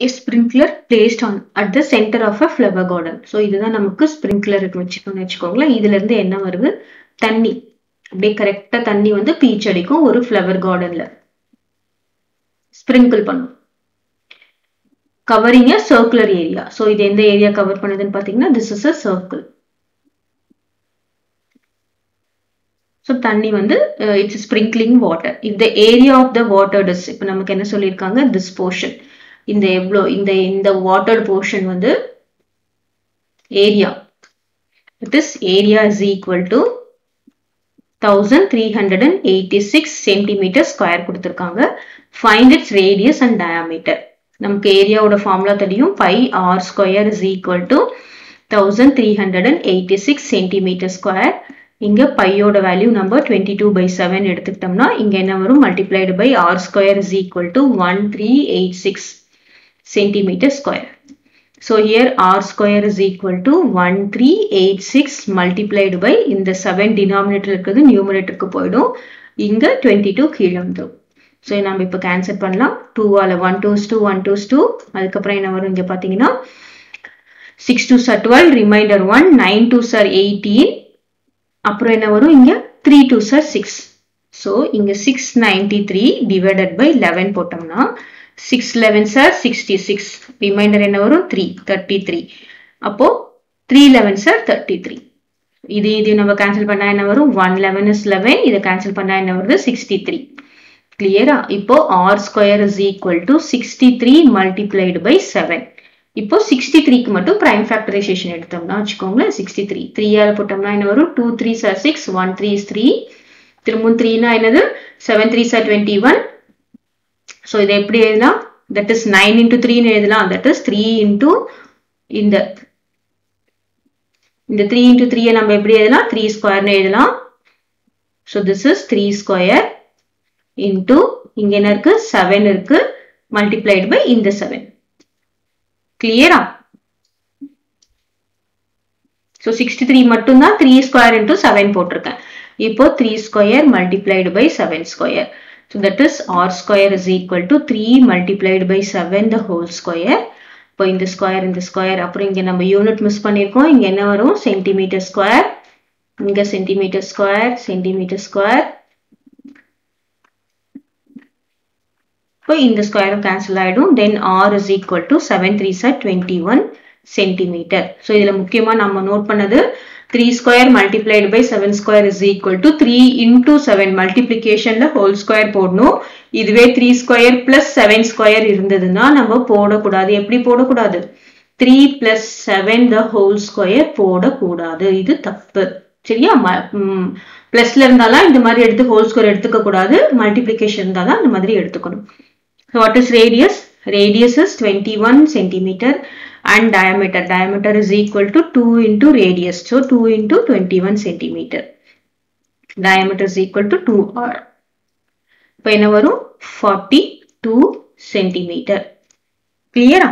Is sprinkler placed on at the center of a flower garden. So இதுதான் நமக்கு sprinkler வச்சுக்கோன்னு வச்சுக்கோங்களேன். இதுலேருந்து என்ன வருது? தண்ணி. அப்படியே கரெக்டாக தண்ணி வந்து பீச் அடிக்கும் ஒரு ஃப்ளவர் கார்டனில் ஸ்ப்ரிங்கிள் பண்ணும். Covering a circular area so இது எந்த ஏரியா கவர் பண்ணுதுன்னு பார்த்தீங்கன்னா this is a circle so தண்ணி வந்து it's sprinkling water if the area of the water this இப்போ நமக்கு என்ன சொல்லியிருக்காங்க? திஸ் போர்ஷன் இந்த எவ்வளோ இந்த இந்த வாட்டர் போர்ஷன் வந்து area this area is equal to thousand three hundred and eighty six centimetre square கொடுத்துருக்காங்க. Find its radius and diameter நமக்கு ஏரியாவோட ஃபார்முலா தெரியும். Pi r square is equal to thousand three hundred and eighty six centimetre square இங்கே பையோட value நம்ம twenty two by seven எடுத்துக்கிட்டோம்னா இங்கே என்ன வரும்? Multiplied by r square is equal to one three eight six centimetre square so here r square is equal to one three eight six multiplied by இந்த seven denominator இருக்கிறது நியூமினேட்டருக்கு போயிடும். இங்க twenty two கீழே ஸோ நம்ம இப்போ cancel பண்ணலாம். டூவால் one twos two one twos two அதுக்கப்புறம் என்ன வரும் இங்கே பார்த்தீங்கன்னா six two sir twelve remainder one nine two sir eighteen அப்புறம் என்ன வரும் இங்கே? Three two sir six so இங்கே six ninety three divided by eleven போட்டோம்னா six eleven sir sixty six reminder என்ன வரும்? த்ரீ தேர்ட்டி த்ரீ அப்போ three eleven sir thirty three இது இது நம்ம கேன்சல் பண்ணா என்ன வரும்? ஒன் லெவன் இஸ் லெவன் இதை கேன்சல் பண்ணா என்ன வருது? சிக்ஸ்டி த்ரீ கிளியரா இப்போ r square is equal to sixty three multiplied by seven இப்போ சிக்ஸ்டி த்ரீக்கு மட்டும் பிரைம் ஃபேக்டரைசேஷன் எடுத்தோம்னா வச்சுக்கோங்களேன் சிக்ஸ்டி த்ரீ த்ரீயால் போட்டோம்னா என்ன வரும்? Two three sir six one three is three திரும்பவும் த்ரீனா என்னது? Seven three sir twenty one so இதை எப்படி எழுதலாம்? தட் இஸ் நைன் இன்டூ த்ரீன்னு எழுதலாம். தட் இஸ் த்ரீ இன்டூ இந்த இந்த த்ரீ இன்டூ த்ரீயை நம்ம எப்படி எழுதலாம்? த்ரீ ஸ்கொயர்னு எழுதலாம். So this is three square into இங்க என்ன இருக்கு? செவன் இருக்கு. மல்டிப்ளைடு பை இந்த செவன் கிளியரா ஸோ சிக்ஸ்டி த்ரீ மட்டும்தான் த்ரீ ஸ்கொயர் இன்டூ செவன் போட்டிருக்கேன். இப்போ three square multiplied by seven square so that is r square is equal to three multiplied by seven the whole square இப்போ இந்த square இந்த square அப்புறம் இங்கே நம்ம யூனிட் மிஸ் பண்ணியிருக்கோம் இங்கே என்ன வரும்? சென்டிமீட்டர் ஸ்கொயர் இங்கே சென்டிமீட்டர் ஸ்கொயர் சென்டிமீட்டர் ஸ்கொயர் இப்போ இந்த ஸ்கொயரும் கேன்சல் ஆகிடும் then r is equal to seven three sir twenty one centimetre so இதில் முக்கியமாக நம்ம நோட் பண்ணது three square multiplied by seven square is equal to three into seven மல்டிப்ளிகேஷனில் whole square போடணும். இதுவே three square plus seven square இருந்ததுன்னா நம்ம போடக்கூடாது. எப்படி போடக்கூடாது? Three plus seven the whole square போடக்கூடாது. இது தப்பு. சரியா? பிளஸ்ல இருந்தாலும் இந்த மாதிரி எடுத்து ஹோல் ஸ்கொயர் எடுத்துக்க கூடாது மல்டிப்ளிகேஷன் இருந்தால் தான் இந்த மாதிரி எடுத்துக்கணும். What is radius? Radius is 21 centimeter. and diameter diameter is equal to 2 into radius so 2 into 21 centimeter diameter is equal to 2 r இப்போ என்ன வரும் 42 centimeter clear